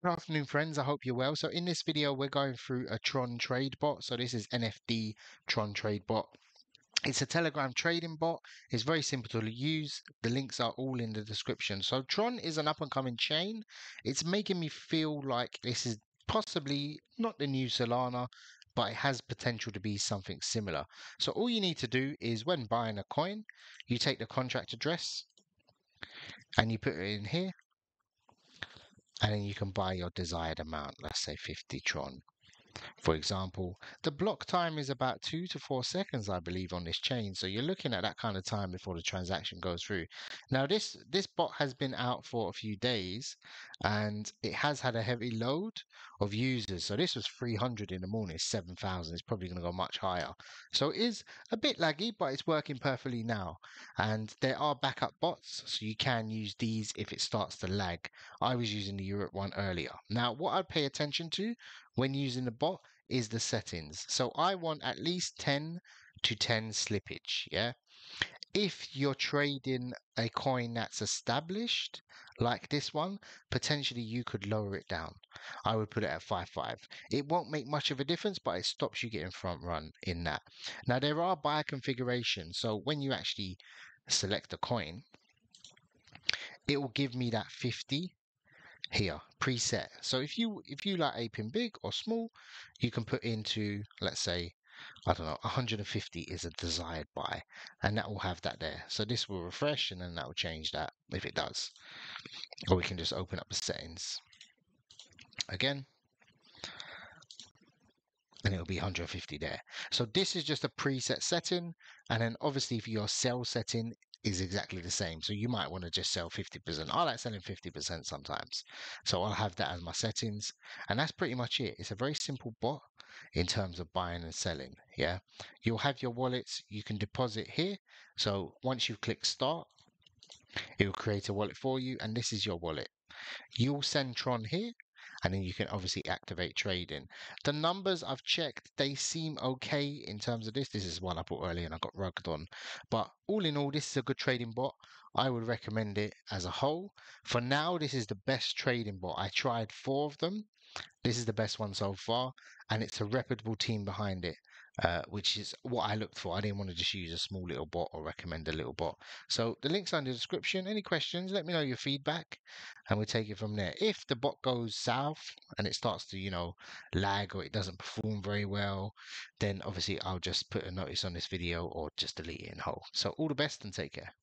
Good afternoon, friends. I hope you're well. So in this video, we're going through a Tron trade bot. So this is NFD Tron trade bot. It's a Telegram trading bot. It's very simple to use. The links are all in the description. So Tron is an up and coming chain. It's making me feel like this is possibly not the new Solana, but it has potential to be something similar. So all you need to do is when buying a coin, you take the contract address and you put it in here and you can buy your desired amount, let's say 50 Tron. For example, the block time is about two to four seconds, I believe, on this chain. So you're looking at that kind of time before the transaction goes through. Now, this this bot has been out for a few days, and it has had a heavy load of users. So this was 300 in the morning, 7,000. It's probably going to go much higher. So it is a bit laggy, but it's working perfectly now. And there are backup bots, so you can use these if it starts to lag. I was using the Europe one earlier. Now, what I'd pay attention to when using the bot is the settings. So I want at least 10 to 10 slippage. Yeah. If you're trading a coin that's established, like this one, potentially you could lower it down. I would put it at 5.5. It won't make much of a difference, but it stops you getting front run in that. Now, there are buyer configurations. So when you actually select a coin, it will give me that 50 here preset. So if you if you like aping big or small you can put into let's say I don't know 150 is a desired buy and that will have that there. So this will refresh and then that will change that if it does. Or we can just open up the settings. Again. And it'll be 150 there. So this is just a preset setting and then obviously if your sell setting is exactly the same. So you might want to just sell 50%. I like selling 50% sometimes. So I'll have that as my settings. And that's pretty much it. It's a very simple bot in terms of buying and selling. Yeah. You'll have your wallets. You can deposit here. So once you click start, it will create a wallet for you. And this is your wallet. You'll send Tron here and then you can obviously activate trading. The numbers I've checked, they seem okay in terms of this. This is one I bought earlier and I got rugged on. But all in all, this is a good trading bot. I would recommend it as a whole. For now, this is the best trading bot. I tried four of them. This is the best one so far, and it's a reputable team behind it uh, which is what I looked for. I didn't want to just use a small little bot or recommend a little bot. So the link's are in the description. Any questions, let me know your feedback and we'll take it from there. If the bot goes south and it starts to, you know, lag or it doesn't perform very well, then obviously I'll just put a notice on this video or just delete it in whole. So all the best and take care.